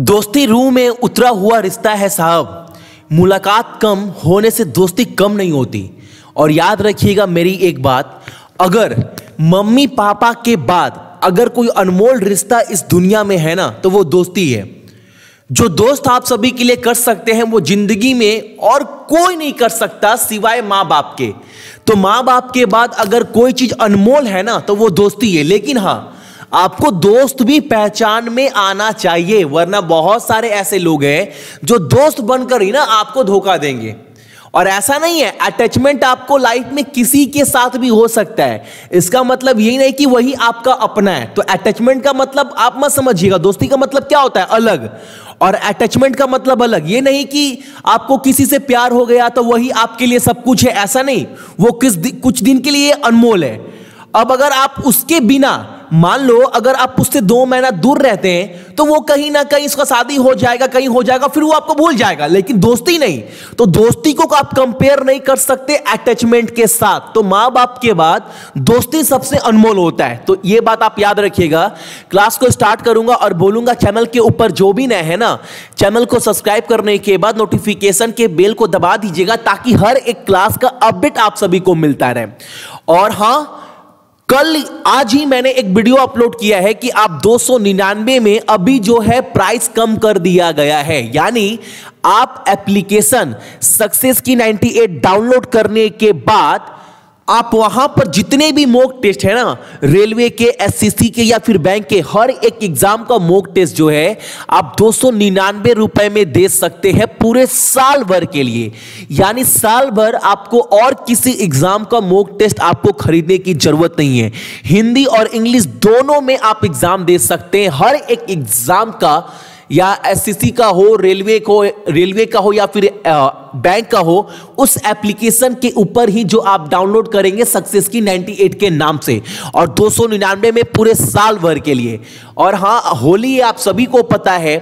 दोस्ती रूह में उतरा हुआ रिश्ता है साहब। मुलाकात कम होने से दोस्ती कम नहीं होती। और याद रखिएगा मेरी एक बात, अगर मम्मी पापा के बाद अगर कोई अनमोल रिश्ता इस दुनिया में है ना तो वो दोस्ती है। जो दोस्त आप सभी के लिए कर सकते हैं, वो ज़िंदगी में और कोई नहीं कर सकता सिवाय माँ बाप के। तो माँ बाप के बाद अगर कोई चीज़ अनमोल है ना तो वो दोस्ती है। लेकिन हाँ आपको दोस्त भी पहचान में आना चाहिए वरना बहुत सारे ऐसे लोग हैं जो दोस्त बनकर ही ना आपको धोखा देंगे। और ऐसा नहीं है अटैचमेंट आपको लाइफ में किसी के साथ भी हो सकता है। इसका मतलब यही नहीं कि वही आपका अपना है। तो अटैचमेंट का मतलब आप मत समझिएगा दोस्ती का मतलब क्या होता है? अलग। और अटैचमेंट का मतलब अलग। ये नहीं कि आपको किसी से प्यार हो गया तो वही आपके लिए सब कुछ है ऐसा नहीं। वो किस दि, कुछ दिन के लिए अनमोल है। अब अगर आप उसके बिना मान लो, अगर आप उससे दो महीना दूर रहते हैं तो वो कहीं ना कहीं उसका शादी हो जाएगा, कहीं हो जाएगा, फिर वो आपको भूल जाएगा। लेकिन दोस्ती नहीं। तो दोस्ती को आप कंपेयर नहीं कर सकते अटैचमेंट के साथ। तो माँ बाप के बाद दोस्ती सबसे अनमोल होता है। तो ये बात आप याद रखिएगा। क्लास को स्टार्ट करूँगा और बोलूँगा, चैनल के ऊपर जो भी नए है ना, चैनल को सब्सक्राइब करने के बाद नोटिफिकेशन के बेल को दबा दीजिएगा, ताकि हर एक क्लास का अपडेट आप सभी को मिलता रहे। और हाँ कल आज ही मैंने एक वीडियो अपलोड किया है कि आप 299 में अभी जो है प्राइस कम कर दिया गया है। यानी आप एप्लीकेशन सक्सेस की 98 डाउनलोड करने के बाद आप वहाँ पर जितने भी मोक टेस्ट है ना रेलवे के एससीसी के या फिर बैंक के, हर एक एग्ज़ाम का मोक टेस्ट जो है, आप दो सौ निन्यानवे रुपए में दे सकते हैं पूरे साल भर के लिए। यानी साल भर आपको और किसी एग्ज़ाम का मोक टेस्ट आपको खरीदने की ज़रूरत नहीं है। हिंदी और इंग्लिश दोनों में आप एग्ज़ाम दे सकते हैं। हर एक एग्ज़ाम का या एससीसी का हो रेलवे को रेलवे का हो या फिर बैंक का हो, उस एप्लीकेशन के ऊपर ही जो आप डाउनलोड करेंगे सक्सेस की 98 के नाम से और दो सौ निन्यानवे में पूरे साल भर के लिए। और हाँ होली आप सभी को पता है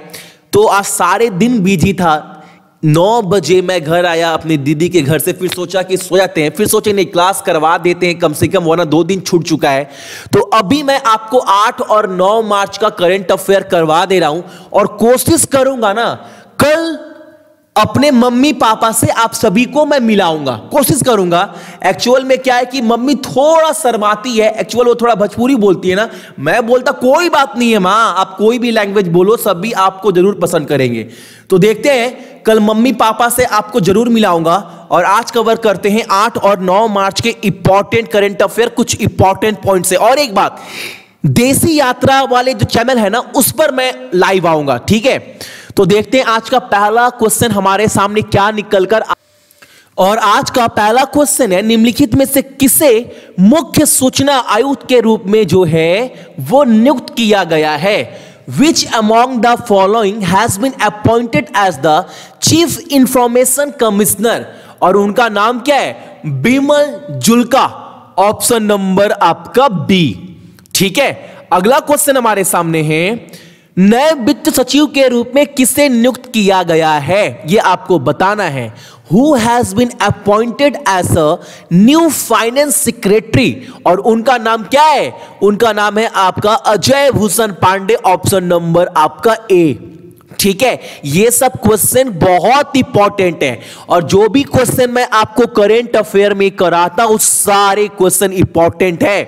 तो आज सारे दिन बिज़ी था। नौ बजे मैं घर आया, अपनी दीदी के घर से, फिर सोचा कि सो जाते हैं। फिर सोचे, नहीं क्लास करवा देते हैं कम से कम, वरना दो दिन छूट चुका है। तो अभी मैं आपको आठ और नौ मार्च का करंट अफेयर करवा दे रहा हूँ और कोशिश करूँगा ना, कल अपने मम्मी पापा से आप सभी को मैं मिलाऊँगा, कोशिश करूँगा। एक्चुअल में क्या है कि मम्मी थोड़ा शर्माती है एक्चुअल वो थोड़ा भोजपुरी बोलती है ना। मैं बोलता, कोई बात नहीं है माँ, आप कोई भी लैंग्वेज बोलो, सभी आपको ज़रूर पसंद करेंगे। तो देखते हैं, कल मम्मी पापा से आपको ज़रूर मिलाऊँगा। और आज कवर करते हैं आठ और नौ मार्च के इंपॉर्टेंट करेंट अफेयर कुछ इंपॉर्टेंट पॉइंट से। और एक बात, देसी यात्रा वाले जो चैनल है ना, उस पर मैं लाइव आऊँगा, ठीक है? तो देखते हैं आज का पहला क्वेश्चन हमारे सामने क्या निकलकर और आज का पहला क्वेश्चन है, निम्नलिखित में से किसे मुख्य सूचना आयुक्त के रूप में जो है, वो नियुक्त किया गया है? Which among the following has been appointed as the chief information commissioner और उनका नाम क्या है? बिमल जुल्का। ऑप्शन नंबर आपका बी ठीक है? अगला क्वेश्चन हमारे सामने है। नए वित्त सचिव के रूप में किसे नियुक्त किया गया है? यह आपको बताना है। Who has been appointed as a new finance secretary और उनका नाम क्या है? उनका नाम है आपका अजय भूषण पांडे ऑप्शन नंबर आपका ए ठीक है? ये सब क्वेश्चन बहुत इंपॉर्टेंट है। और जो भी क्वेश्चन मैं आपको करेंट अफेयर में कराता हूँ, सारे क्वेश्चन इंपॉर्टेंट है।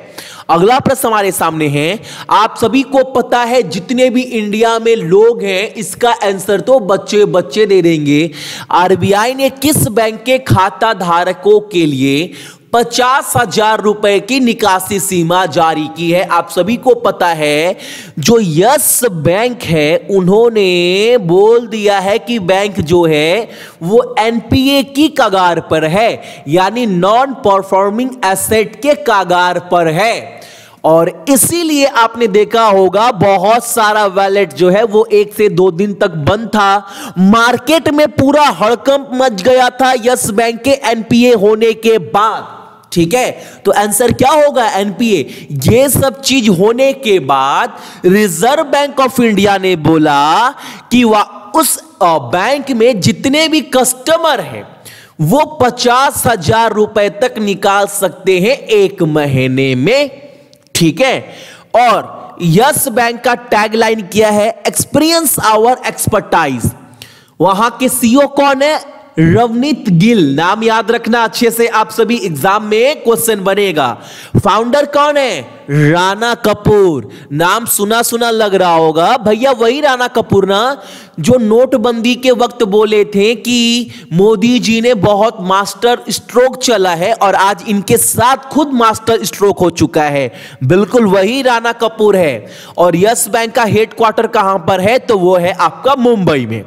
अगला प्रश्न हमारे सामने है। आप सभी को पता है, जितने भी इंडिया में लोग हैं, इसका आंसर तो बच्चे बच्चे दे देंगे। आरबीआई ने किस बैंक के खाता धारकों के लिए पचास हज़ार रुपए की निकासी सीमा जारी की है। आप सभी को पता है, जो यस बैंक है, उन्होंने बोल दिया है कि बैंक जो है, वो एनपीए की कागार पर है, यानी नॉन परफॉर्मिंग एसेट के कागार पर है। और इसीलिए आपने देखा होगा, बहुत सारा वैलेट जो है, वो एक से दो दिन तक बंद था। मार्केट में पूरा हड़कंप मच गया था यस बैंक के एनपीए होने के बाद। ठीक है? तो आंसर क्या होगा एनपीए ये सब चीज़ होने के बाद रिज़र्व बैंक ऑफ़ इंडिया ने बोला कि वह उस बैंक में जितने भी कस्टमर हैं, वो पचास हज़ार रुपए तक निकाल सकते हैं एक महीने में। ठीक है? और यस बैंक का टैगलाइन किया है एक्सपीरियंस आवर एक्सपर्टाइज वहाँ के सीईओ कौन है? रवनीत गिल नाम याद रखना अच्छे से, आप सभी एग्ज़ाम में क्वेश्चन बनेगा। फाउंडर कौन है? राणा कपूर। नाम सुना सुना लग रहा होगा। भैया, वही राणा कपूर ना, जो नोटबंदी के वक्त बोले थे कि मोदी जी ने बहुत मास्टर स्ट्रोक चला है और आज इनके साथ खुद मास्टर स्ट्रोक हो चुका है। बिल्कुल वही राणा कपूर है। और यस बैंक का हेडक्वार्टर कहाँ पर है? तो वो है आपका मुंबई में।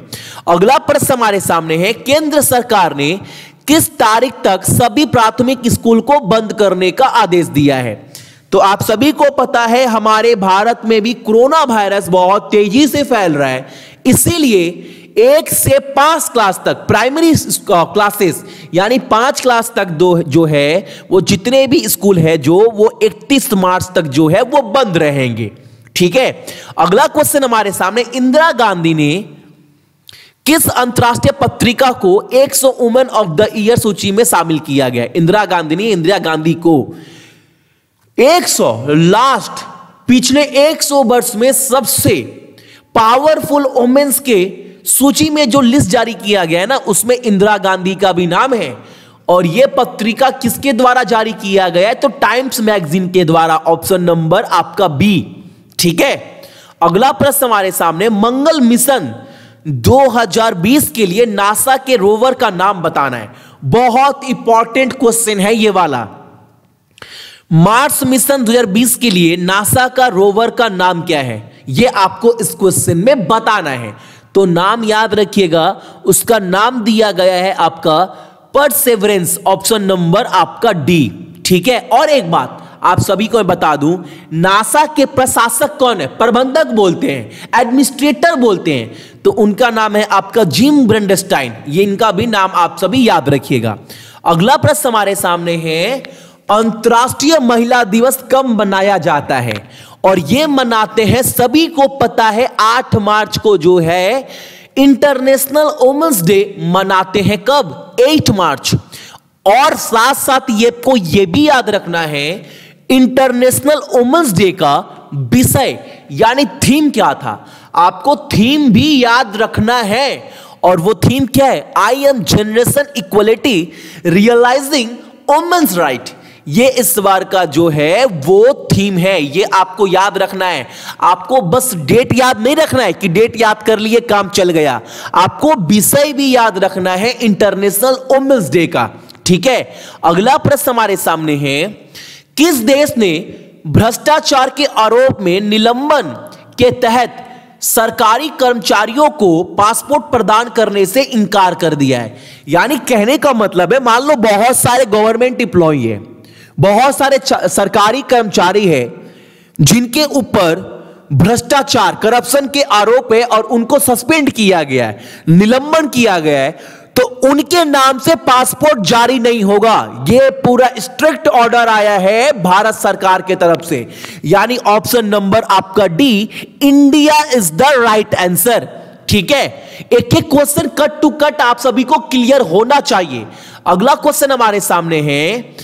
अगला प्रश्न हमारे सामने है, केंद्र सरकार ने किस तारीख तक सभी प्राथमिक स्कूल को बंद करने का आदेश दिया है? तो आप सभी को पता है, हमारे भारत में भी कोरोना वायरस बहुत तेज़ी से फैल रहा है। इसीलिए एक से पाँच क्लास तक, प्राइमरी क्लासेस, यानी पाँच क्लास तक दो, जो है, वो जितने भी स्कूल है, जो वो 31 मार्च तक जो है, वो बंद रहेंगे। ठीक है? अगला क्वेश्चन हमारे सामने, इंदिरा गांधी ने किस अंतरराष्ट्रीय पत्रिका को 100 वुमेन ऑफ़ द ईयर सूची में शामिल किया गया? इंदिरा गांधी ने इंदिरा गांधी को 100 लास्ट पिछले 100 वर्ष में सबसे पावरफुल वोमेन्स के सूची में जो लिस्ट जारी किया गया है ना, उसमें इंदिरा गांधी का भी नाम है। और यह पत्रिका किसके द्वारा जारी किया गया है? तो टाइम्स मैगजीन के द्वारा। ऑप्शन नंबर आपका बी ठीक है? अगला प्रश्न हमारे सामने, मंगल मिशन 2020 के लिए नासा के रोवर का नाम बताना है। बहुत इंपॉर्टेंट क्वेश्चन है ये वाला। मार्स मिशन 2020 के लिए नासा का रोवर का नाम क्या है? यह आपको इस क्वेश्चन में बताना है। तो नाम याद रखिएगा, उसका नाम दिया गया है आपका परसेवरेंस ऑप्शन नंबर आपका डी ठीक है? और एक बात आप सभी को बता दूँ, नासा के प्रशासक कौन है? प्रबंधक बोलते हैं एडमिनिस्ट्रेटर बोलते हैं। तो उनका नाम है आपका जिम ब्रेंडस्टाइन। ये इनका भी नाम आप सभी याद रखिएगा। अगला प्रश्न हमारे सामने है, अंतर्राष्ट्रीय महिला दिवस कब मनाया जाता है? और यह मनाते हैं, सभी को पता है, आठ मार्च को जो है, इंटरनेशनल वुमेन्स डे मनाते हैं कब? 8 मार्च। और साथ साथ ये को यह भी याद रखना है इंटरनेशनल वुमेन्स डे का विषय, यानी थीम क्या था? आपको थीम भी याद रखना है। और वो थीम क्या है? I am generation equality realising women's right ये इस बार का जो है, वो थीम है। ये आपको याद रखना है। आपको बस डेट याद नहीं रखना है कि डेट याद कर लिए, काम चल गया। आपको विषय भी याद रखना है इंटरनेशनल वुमेन्स डे का। ठीक है? अगला प्रश्न हमारे सामने है। किस देश ने भ्रष्टाचार के आरोप में निलंबन के तहत सरकारी कर्मचारियों को पासपोर्ट प्रदान करने से इनकार कर दिया है? यानी कहने का मतलब है, मान लो बहुत सारे गवर्नमेंट इंप्लॉय है, बहुत सारे सरकारी कर्मचारी है, जिनके ऊपर भ्रष्टाचार करप्शन के आरोप है और उनको सस्पेंड किया गया है, निलंबन किया गया है तो उनके नाम से पासपोर्ट जारी नहीं होगा। यह पूरा स्ट्रिक्ट ऑर्डर आया है भारत सरकार के तरफ़ से। यानी ऑप्शन नंबर आपका D, India is the right answer. ठीक है? एक एक क्वेश्चन कट टू कट आप सभी को क्लियर होना चाहिए। अगला क्वेश्चन हमारे सामने है।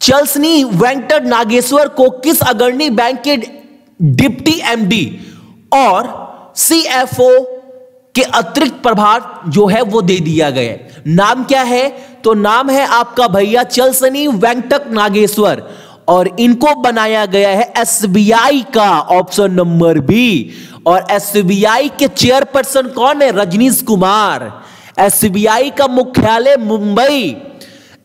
चलसनी वेंकट नागेश्वर को किस अग्रणी बैंक के डिप्टी एमडी और सीएफओ के अतिरिक्त प्रभार जो है वो दे दिया गया है। नाम क्या है? तो नाम है आपका भैया चलसनी वेंकट नागेश्वर और इनको बनाया गया है एसबीआई का ऑप्शन नंबर बी। और एसबीआई के चेयरपर्सन कौन है? रजनीश कुमार। एसबीआई का मुख्यालय मुंबई।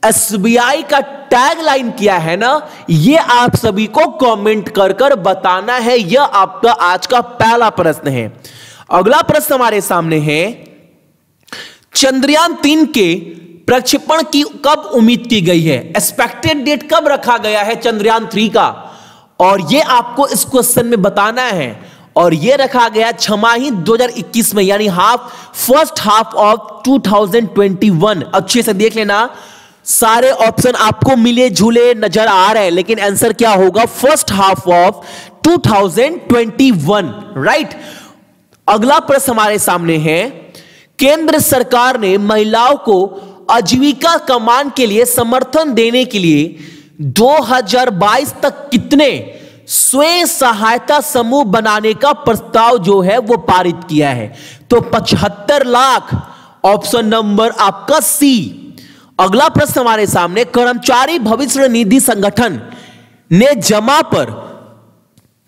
एसबीआई का टैग लाइन किया है ना? ये आप सभी को कमेंट कर कर बताना है। यह आपका आज का पहला प्रश्न है। अगला प्रश्न हमारे सामने है, चंद्रयान तीन के प्रक्षेपण की कब उम्मीद की गई है? एक्सपेक्टेड डेट कब रखा गया है चंद्रयान थ्री का? और यह आपको इस क्वेश्चन में बताना है। और यह रखा गया छमाही 2021 में, यानी हाफ़ फ़र्स्ट हाफ़ ऑफ़ 2021 अच्छे से देख लेना। सारे ऑप्शन आपको मिले झूले नज़र आ रहे हैं, लेकिन आंसर क्या होगा? फ़र्स्ट हाफ़ ऑफ़ 2021 राइट अगला प्रश्न हमारे सामने है, केंद्र सरकार ने महिलाओं को आजीविका कमान के लिए समर्थन देने के लिए 2022 तक कितने स्वयं सहायता समूह बनाने का प्रस्ताव जो है वो पारित किया है। तो पचहत्तर लाख, ऑप्शन नंबर आपका सी। अगला प्रश्न हमारे सामने, कर्मचारी भविष्य निधि संगठन ने जमा पर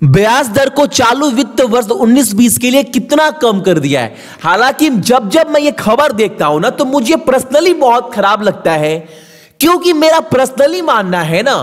ब्याज दर को चालू वित्त वर्ष 19-20 के लिए कितना कम कर दिया है? हालाँकि जब जब मैं ये खबर देखता हूँ ना तो मुझे पर्सनली बहुत खराब लगता है। क्योंकि मेरा पर्सनली मानना है ना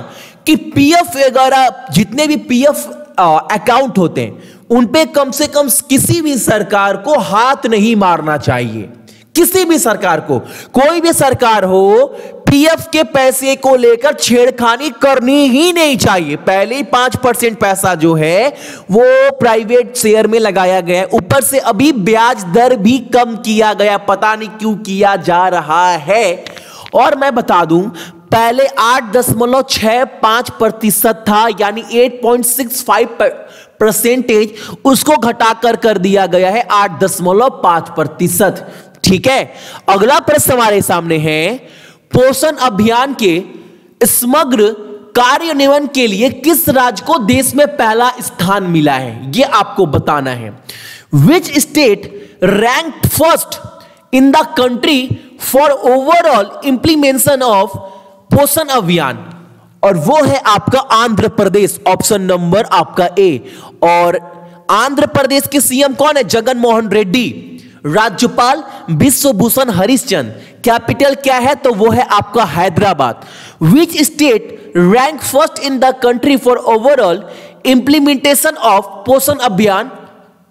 कि पीएफ वगैरह, जितने भी पीएफ अकाउंट होते हैं, उन पे कम से कम किसी भी सरकार को हाथ नहीं मारना चाहिए। किसी भी सरकार को, कोई भी सरकार हो पीएफ के पैसे को लेकर छेड़खानी करनी ही नहीं चाहिए। पहले ही पाँच परसेंट पैसा जो है, वो प्राइवेट शेयर में लगाया गया ऊपर से अभी ब्याज दर भी कम किया गया। पता नहीं क्यों किया जा रहा है। और मैं बता दूँ, पहले आठ दशमलव छह पाँच प्रतिशत था, यानी eight point six five percentage उसको घटाकर कर दिया गया है आठ दशमलव पाँच प्रतिशत। ठीक है? अगला प्रश्न हमारे सामने है पोषण अभियान के समग्र कार्यान्वयन के लिए किस राज्य को देश में पहला स्थान मिला है? यह आपको बताना है। Which state rank first in the country for overall implementation of Poshan Abhiyan? और वो है आपका आंध्र प्रदेश ऑप्शन नंबर आपका ए और आंध्र प्रदेश के सीएम कौन है? जगन मोहन रेड्डी। राज्यपाल विश्वभूषण हरिश्चंद। कैपिटल क्या है? तो वो है आपका Hyderabad. Which state rank first in the country for overall implementation of Poshan Abhiyan?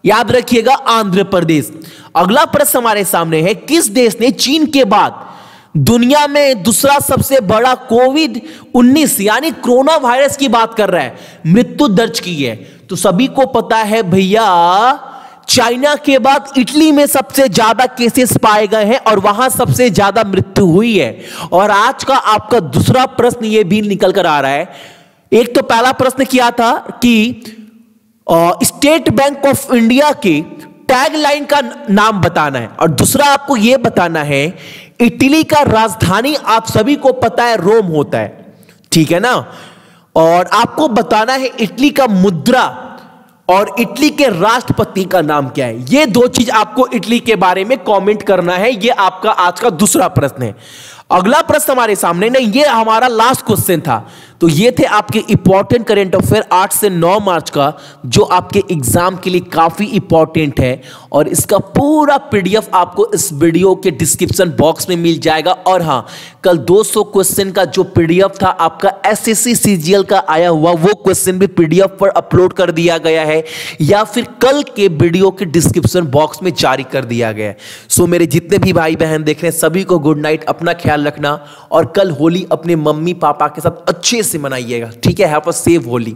याद रखिएगा, आंध्र प्रदेश। अगला प्रश्न हमारे सामने है, किस देश ने चीन के बाद दुनिया में दूसरा सबसे बड़ा कोविड 19 यानी कोरोना वायरस की बात कर रहा है? मृत्यु दर्ज की है। तो सभी को पता है, भैया चाइना के बाद इटली में सबसे ज़्यादा केसेस पाए गए हैं और वहाँ सबसे ज़्यादा मृत्यु हुई है। और आज का आपका दूसरा प्रश्न ये भी निकल कर आ रहा है। एक तो पहला प्रश्न किया था कि स्टेट बैंक ऑफ़ इंडिया के टैगलाइन का नाम बताना है। और दूसरा आपको यह बताना है, इटली का राजधानी आप सभी को पता है रोम होता है। ठीक है ना? और आपको बताना है इटली का मुद्रा और इटली के राष्ट्रपति का नाम क्या है? ये दो चीज़ आपको इटली के बारे में कमेंट करना है, ये आपका आज का दूसरा प्रश्न है। अगला प्रश्न हमारे सामने नहीं, ये हमारा लास्ट क्वेश्चन था। तो ये थे आपके इंपॉर्टेंट करेंट अफेयर 8 से 9 मार्च का, जो आपके एग्ज़ाम के लिए काफ़ी इंपॉर्टेंट है। और इसका पूरा पीडीएफ आपको इस वीडियो के डिस्क्रिप्शन बॉक्स में मिल जाएगा। और हाँ कल 200 क्वेश्चन का जो पीडीएफ था, आपका एसएससी सीजीएल का आया हुआ, वो क्वेश्चन भी पीडीएफ पर अपलोड कर दिया गया है। या फिर कल के वीडियो के डिस्क्रिप्शन बॉक्स में जारी कर दिया गया है। सो मेरे जितने भी भाई बहन देख रहे हैं, सभी को गुड नाइट अपना ख्याल रखना। और कल होली अपने मम्मी पापा के साथ अच्छे से मनाइएगा। ठीक है? Have a safe Holi.